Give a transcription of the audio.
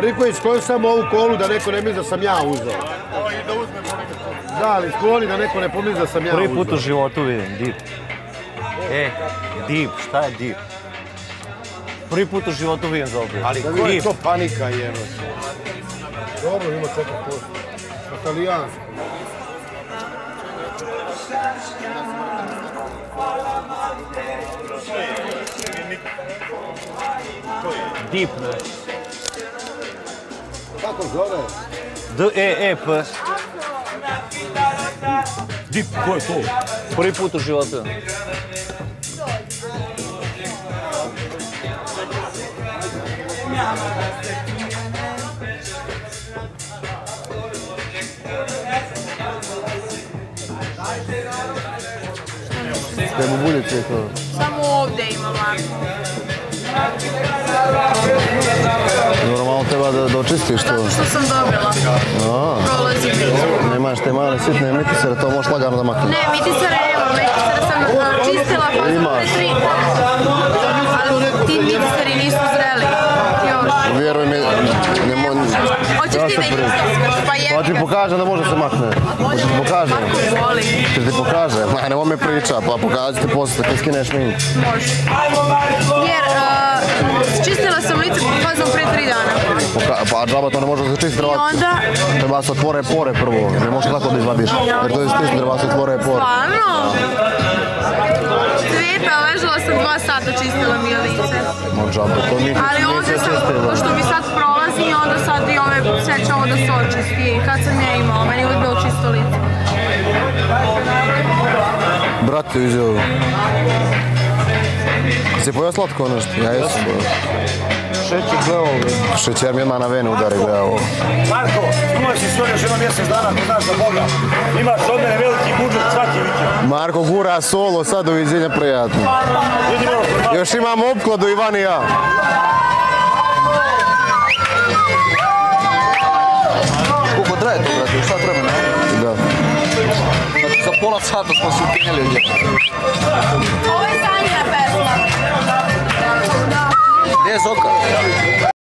Riković, skloni samo ovu kolu da neko ne misli da sam ja uzeo. Da, ali skloni da neko ne pomisli da sam ja Prvi uzeo. put u životu vidim, dip. E, dip, šta je dip? Prvi put u životu vidim za opet. Ali koja je to panika jeno? Dobro, ima 4%. Italijansko. Dip, ne? Kako zove? D-E-E-P. Dip, ko je to? Prvi put u životu. Treba buljice to. Samo ovdje ima Da, očistiš to. Zato što sam dobila. Prolazi mi. Nemaš te male sitne mitisere, to možeš lagano da makneš. Ne, mitisare nema, mitisare sam uh, čistila pa sam tri. Ali ti mitisari nisu zreli. Još. Vjeruj mi, ne mo... Hoćeš ti da ih? Pa Pa ti pokaže da može se makne. Pa ti pokaže. Voli. Ti ti pokaže. Ma, nemoj mi priča, pa pokaži ti poslije kad skineš mink. Može. Jer uh, čistila pa džaba to ne može se čisti, I treba, onda, treba se otvore pore prvo. Ne možeš tako da izvadiš. Jer to je stisno, treba se otvore pore. stvarno? Sveta, ležala sam dva sata čistila mi je lice. Ma džaba, to nije Ali ovdje sam, pošto mi sad prolazi i onda sad i ove, sve će ovo da se očisti. I Kad sam ja imala, meni je uvijek bilo čisto lice. Brate, izjavu. Si pojao slatko nešto? Ja jesam. Šećer gledao Šećer mi odmah na vene udari, gleda ovo. Marko, imao si svoj još jedno mjesec dana, ako znaš za Boga. Imaš od mene veliki budžet svaki vikend. Marko gura solo, sad doviđenja prijatno. Još imamo opkladu Ivan i ja. Koliko traje to, brate? Šta vremena? Da. Znači, za pola sata smo se ukinjali ovdje. Ovo je Sanjina